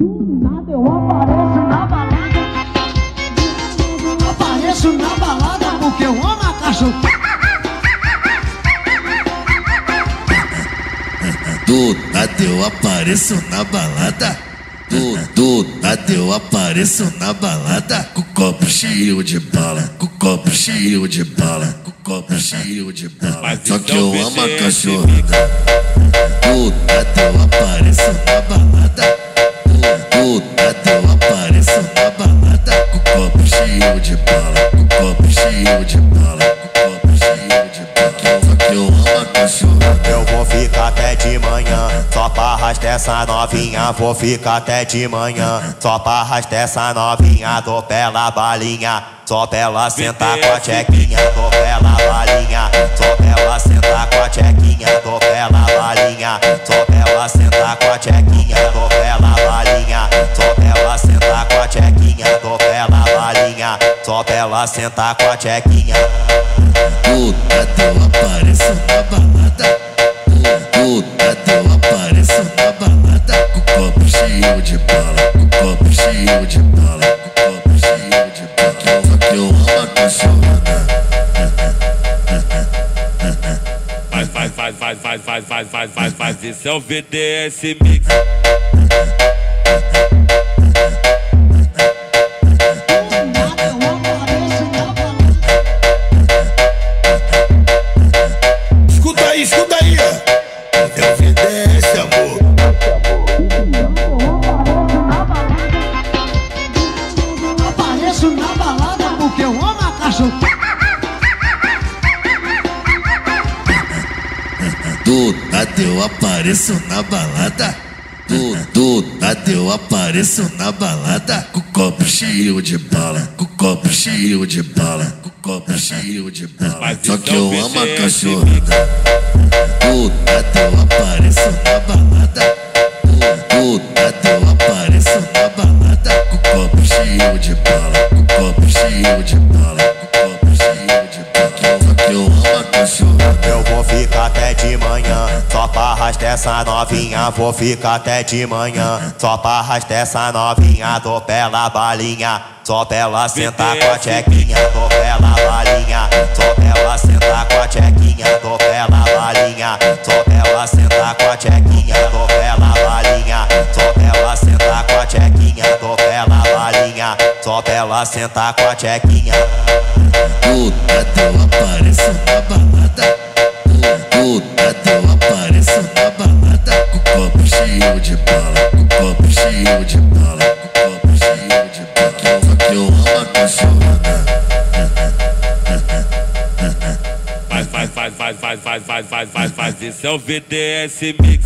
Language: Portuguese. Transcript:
nada eu apareço na balada. Eu apareço na balada porque eu amo a cachorro. Do nada eu apareço na balada. Do, do nada eu apareço na balada. Com copo cheio de bala. Com copo cheio de bala. Com copo cheio de bala. Mas Só que então eu amo a VDS cachorrada. Cheio de bala. Com copo cheio de bala. Com copo cheio de bala. Só que eu amo a cachorrada. Eu vou ficar até de manhã, só pra arrastar essa novinha. Vou ficar até de manhã, só pra arrastar essa novinha. Dou pela balinha, só pra ela sentar com a tchequinha. Dou pela balinha, só ela sentar com a tchequinha. Do nada eu apareço na balada. Do nada eu apareço na balada. Com copo cheio de bala. Com copo cheio de bala. Com copo cheio de bala. Só que eu amo a cachorrada. Faz, faz, faz, faz, faz, faz, faz, faz, faz, faz. Esse é o VDS Mix. É o VDS, amor. Apareço na balada porque eu amo a cachorro. Do nada eu apareço na balada. Do, do nada eu apareço na balada. Com copo cheio de bala. Com copo cheio de bala. Com copo cheio de bala. Mas Só que então eu amo a VDS cachorrada. Do nada eu apareço na balada. Do, do apareço na balada. Com copo cheio de bala. Com copo cheio de bala. Com copo cheio de bala. Só que eu amo a cachorrada. Eu vou ficar até de manhã, só pra arrastar essa novinha. Vou ficar até de manhã, só pra arrastar essa novinha. Dou pela balinha, só pra ela sentar com a tchequinha. Dou pela balinha, só pra ela sentar com a tchequinha. Dou ela sentar com a tchequinha. Dou pela balinha, só ela sentar com a tchequinha. Dou pela balinha, só ela sentar com a tchequinha. Do nada eu apareço na. faz, faz, faz, faz, faz, faz, faz, faz. Esse é o VDS Mix.